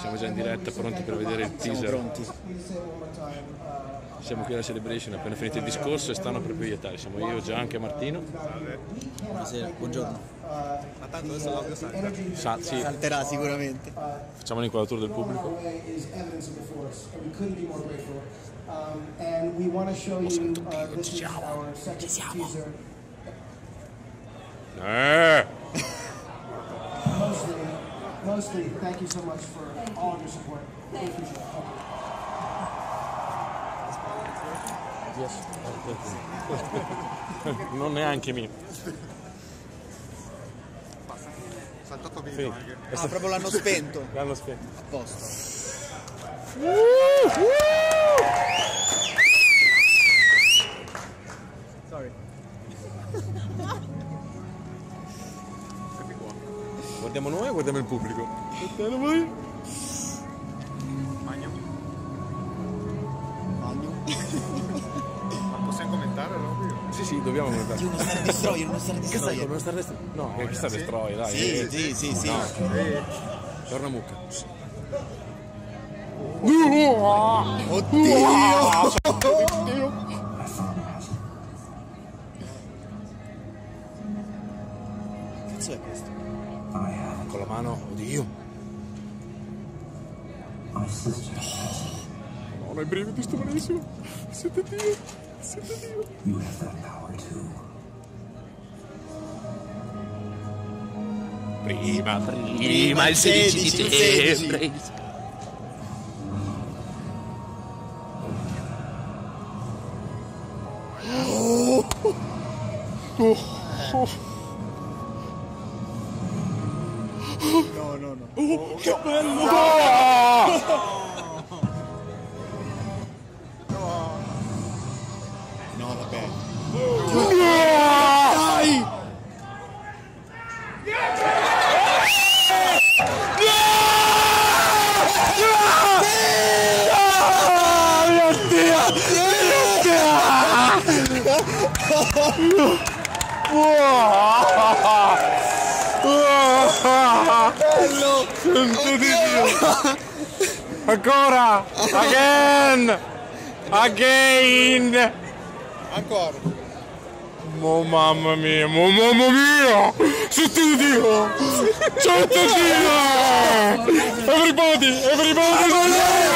Siamo già in diretta, pronti per vedere il Siamo teaser. pronti. Siamo qui alla Celebration, appena finito il discorso e stanno per proiettare. Siamo io, Gianca e Martino. Buonasera, buongiorno. Ma tanto adesso l'audio salta. Sa- sì, Salterà sicuramente. facciamo l'inquadratura del pubblico. evidence of the force, and we couldn't mostly, thank you so much for all of your support. We appreciate it. Thank you. Non neanche mio. Saltato via Sì. anche. Ah, proprio l'hanno spento. L'hanno spento. A posto. Sorry. Guardiamo noi o guardiamo il pubblico? Guardiamo voi. Magno. Magno. Ma possiamo commentare l'audio? Sì, sì, dobbiamo guardare. Dio, uno Star Destroyer, uno Star Che stai Destroyer. con Star Destroyer? No, che Star Destroyer, dai. Sì, eh. sì, sì, sì. Torna mucca. Oddio! Che cazzo è questo? Con la mano, oddio. No, i brividi, sto malissimo. Siete Dio, siete Dio. Prima, prima, il 16 16, il dicembre. No, no, no. Che bello! No, vabbè. Dai! Ah, mio Dio! Mio Dio! Bello! Santo di Dio! Ancora! Again! Again! Ancora. Oh mamma mia, oh mamma mia! Santo di Dio! Santo di Dio! Everybody! Everybody!